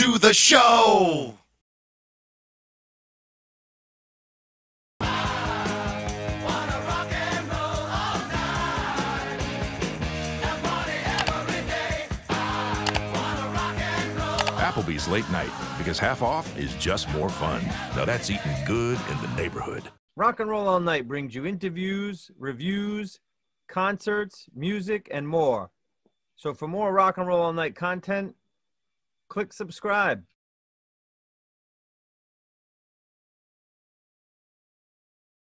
to the show. Applebee's late night because half off is just more fun. Now that's eating good in the neighborhood. Rock and Roll All Night brings you interviews, reviews, concerts, music, and more. So for more Rock and Roll All Night content, click subscribe.